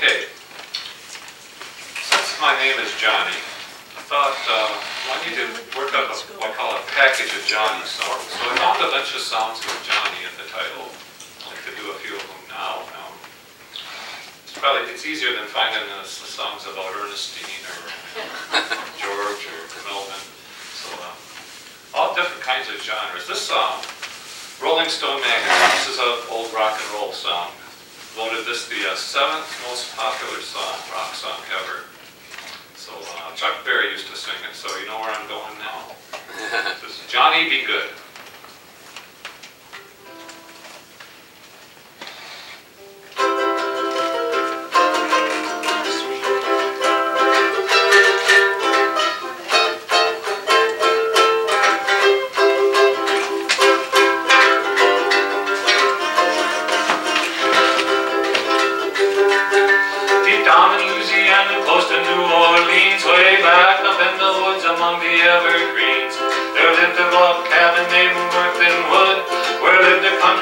Okay. Since my name is Johnny, I thought, uh, I need to work up a, what I call a package of Johnny songs. So I found a bunch of songs with Johnny in the title. I could do a few of them now. Um, It's probably, it's easier than finding the songs about Ernestine or George or Melvin. So, um, all different kinds of genres. This song, Rolling Stone magazine, this is an old rock and roll song. Voted this the uh, seventh most popular song, rock song ever. So uh, Chuck Berry used to sing it, so you know where I'm going now. This is Johnny Be Good.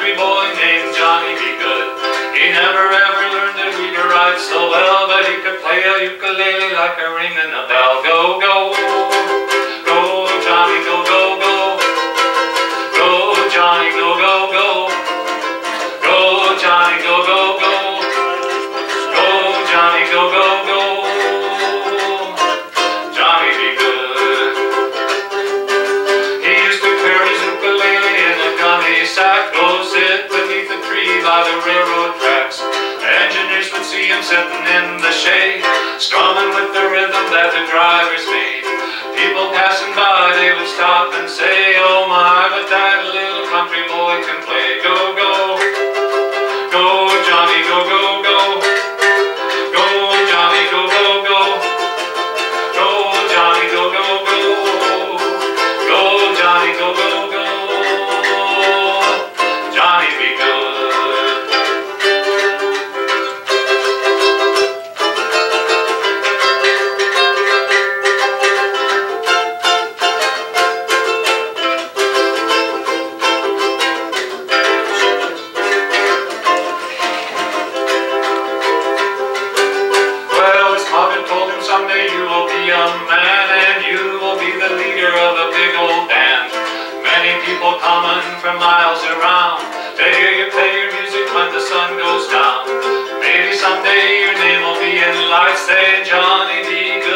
Country boy named Johnny Be Good. He never ever learned to read or write so well, but he could play a ukulele like a ring in a bell. Go, go, go, Johnny, go, go, go. Go, Johnny, go, go, go. Go, Johnny, go. Go, by the railroad tracks. Engineers would see him sitting in the shade, strumming with the rhythm that the drivers made. People passing by, they would stop and say, Oh my, but that little country boy can play. Play your music when the sun goes down. Maybe someday your name will be in lights saying Johnny be